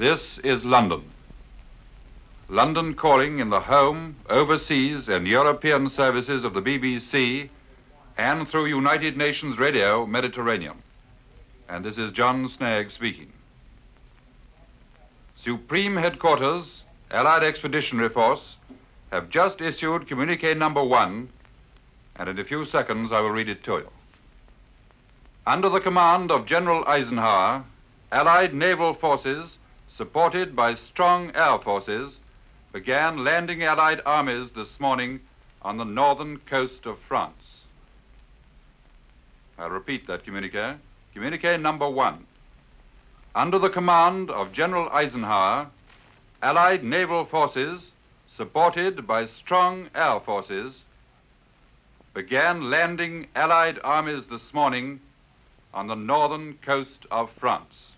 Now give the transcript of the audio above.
This is London. London calling in the home, overseas, and European services of the BBC and through United Nations Radio Mediterranean. And this is John Snagge speaking. Supreme Headquarters, Allied Expeditionary Force, have just issued communique number one, and in a few seconds I will read it to you. Under the command of General Eisenhower, Allied naval forces, supported by strong air forces, began landing Allied armies this morning on the northern coast of France. I'll repeat that communique. Communique number one. Under the command of General Eisenhower, Allied naval forces, supported by strong air forces, began landing Allied armies this morning on the northern coast of France.